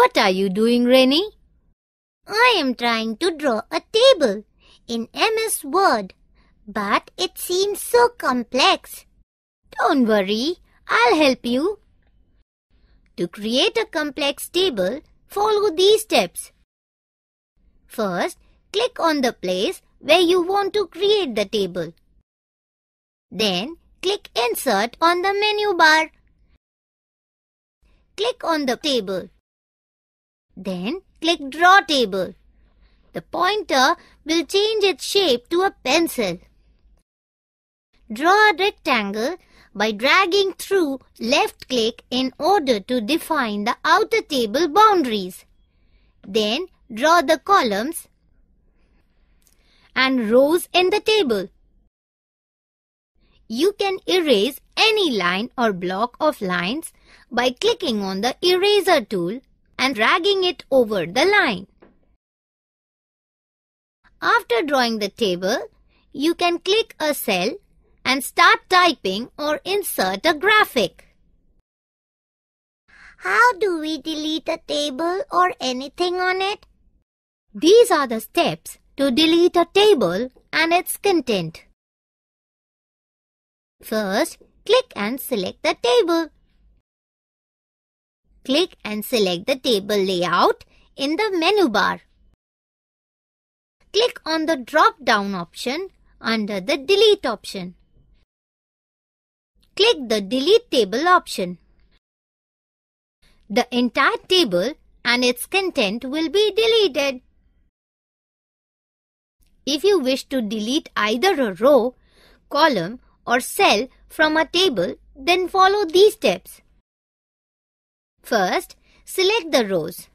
What are you doing, Rennie? I am trying to draw a table in MS Word, but it seems so complex. Don't worry, I'll help you. To create a complex table, follow these steps. First, click on the place where you want to create the table. Then, click Insert on the menu bar. Click on the table. Then, click Draw Table. The pointer will change its shape to a pencil. Draw a rectangle by dragging through left click in order to define the outer table boundaries. Then draw the columns and rows in the table. You can erase any line or block of lines by clicking on the eraser tool and dragging it over the line. After drawing the table, you can click a cell and start typing or insert a graphic. How do we delete a table or anything on it? These are the steps to delete a table and its content. First, click and select the table. Click and select the table layout in the menu bar. Click on the drop-down option under the Delete option. Click the Delete Table option. The entire table and its content will be deleted. If you wish to delete either a row, column or cell from a table, then follow these steps. First, select the rows,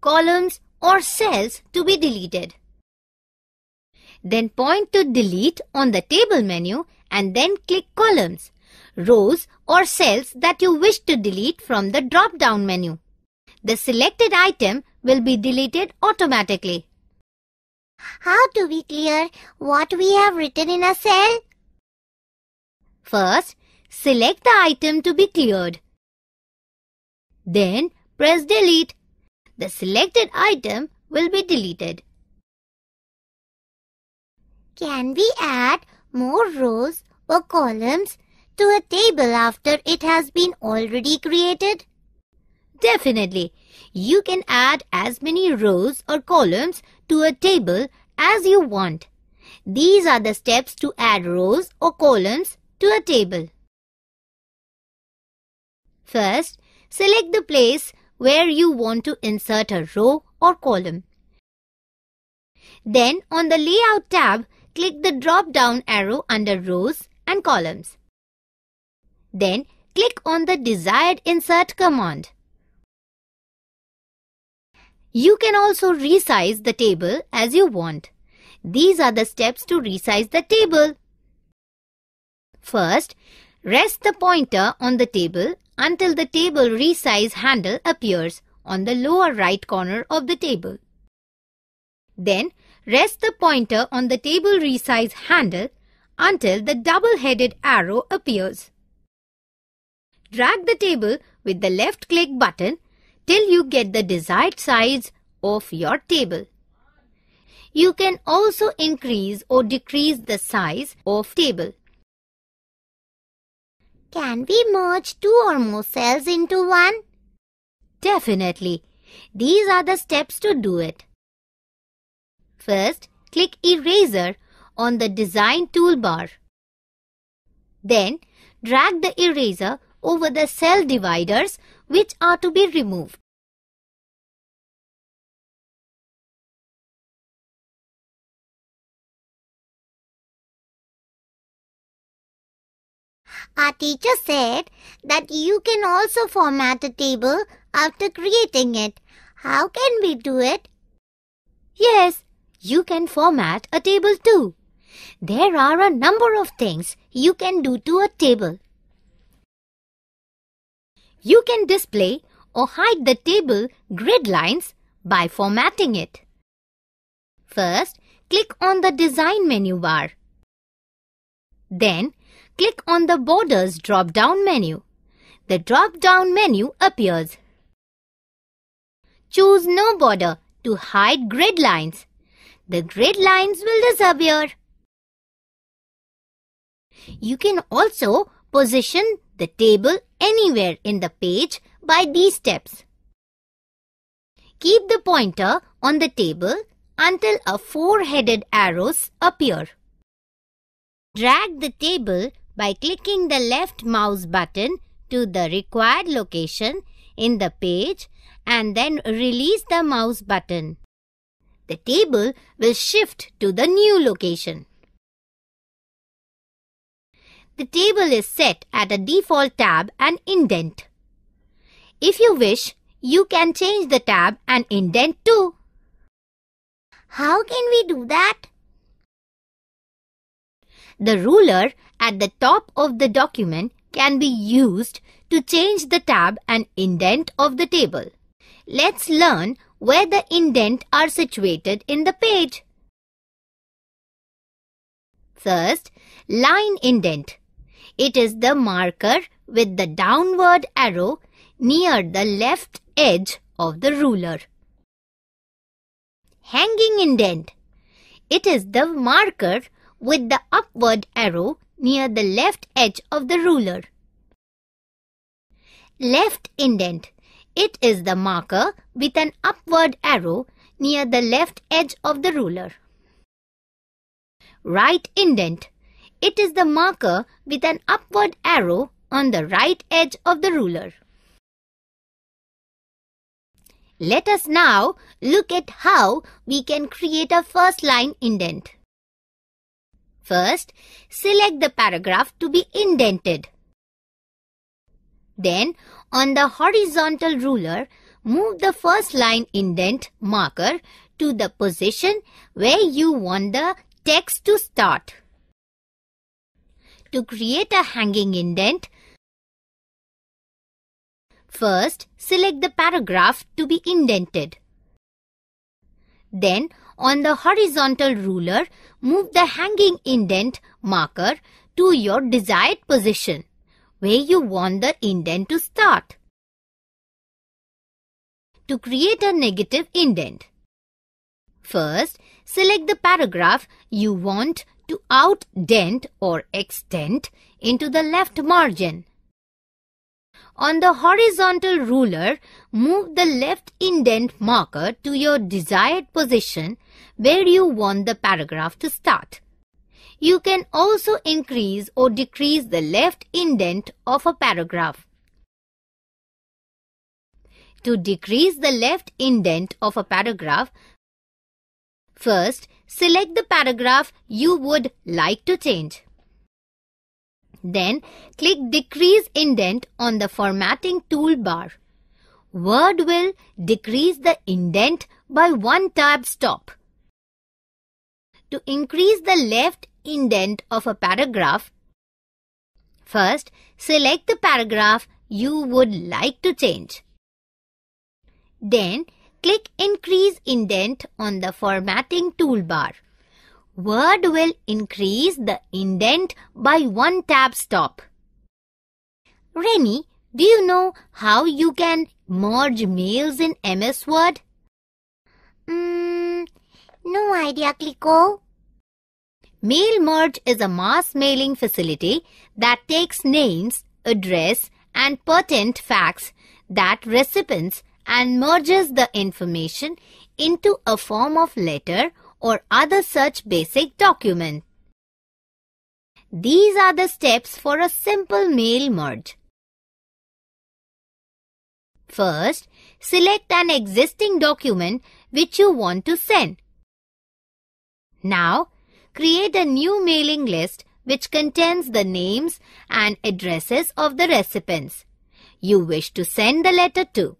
columns or cells to be deleted. Then point to delete on the table menu and then click columns, rows or cells that you wish to delete from the drop-down menu. The selected item will be deleted automatically. How do we clear what we have written in a cell? First, select the item to be cleared. Then press delete. The selected item will be deleted. Can we add more rows or columns to a table after it has been already created? Definitely. You can add as many rows or columns to a table as you want. These are the steps to add rows or columns to a table. First, select the place where you want to insert a row or column. Then on the Layout tab, click the drop-down arrow under Rows and Columns. Then click on the desired Insert command. You can also resize the table as you want. These are the steps to resize the table. First, rest the pointer on the table until the table resize handle appears on the lower right corner of the table. Then, rest the pointer on the table resize handle until the double-headed arrow appears. Drag the table with the left click button till you get the desired size of your table. You can also increase or decrease the size of table. Can we merge two or more cells into one? Definitely. These are the steps to do it. First, click Eraser on the Design toolbar. Then, drag the eraser over the cell dividers which are to be removed. Our teacher said that you can also format a table after creating it. How can we do it? Yes, you can format a table too. There are a number of things you can do to a table. You can display or hide the table grid lines by formatting it. First, click on the Design menu bar. Then, click on the Borders drop-down menu. The drop-down menu appears. choose no border to hide grid lines. The grid lines will disappear. You can also position the table anywhere in the page by these steps. Keep the pointer on the table until a four-headed arrows appear. Drag the table by clicking the left mouse button to the required location in the page and then release the mouse button. The table will shift to the new location. The table is set at a default tab and indent. If you wish, you can change the tab and indent too. How can we do that? The ruler at the top of the document can be used to change the tab and indent of the table. Let's learn where the indent are situated in the page. First, line indent. It is the marker with the downward arrow near the left edge of the ruler. Hanging indent. It is the marker with the upward arrow near the left edge of the ruler. Left indent. It is the marker with an upward arrow near the left edge of the ruler. Right indent. It is the marker with an upward arrow on the right edge of the ruler. Let us now look at how we can create a first line indent. First, select the paragraph to be indented. Then, on the horizontal ruler, move the first line indent marker to the position where you want the text to start. To create a hanging indent, First, select the paragraph to be indented. Then, on the horizontal ruler, move the hanging indent marker to your desired position, where you want the indent to start. To create a negative indent, first, select the paragraph you want to outdent or extend into the left margin. On the horizontal ruler, move the left indent marker to your desired position where you want the paragraph to start. You can also increase or decrease the left indent of a paragraph. To decrease the left indent of a paragraph, first select the paragraph you would like to change. Then click Decrease Indent on the Formatting toolbar. Word will decrease the indent by one tab stop. To increase the left indent of a paragraph, first select the paragraph you would like to change. Then click Increase Indent on the Formatting toolbar. Word will increase the indent by one tab stop. Remy, do you know how you can merge mails in MS Word? Mm, no idea, Kliko. Mail Merge is a mass mailing facility that takes names, address, and pertinent facts that recipients and merges the information into a form of letter or other such basic document. These are the steps for a simple mail merge. First, select an existing document which you want to send. Now, create a new mailing list which contains the names and addresses of the recipients you wish to send the letter to.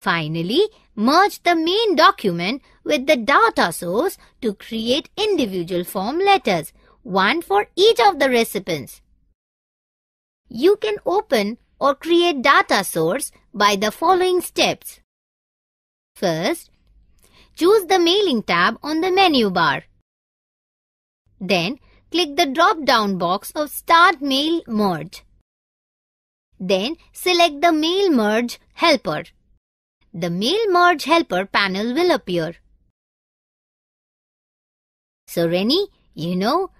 Finally, merge the main document with the data source to create individual form letters, one for each of the recipients. You can open or create data source by the following steps. First, choose the Mailing tab on the menu bar. Then, click the drop-down box of Start Mail Merge. Then, select the Mail Merge helper. the Mail Merge Helper panel will appear. So Rennie, you know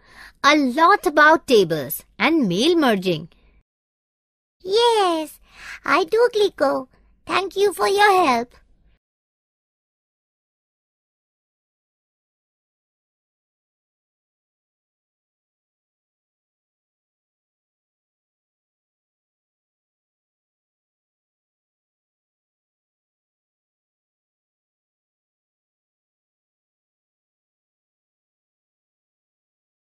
a lot about tables and mail merging. Yes, I do, Kliko. Thank you for your help.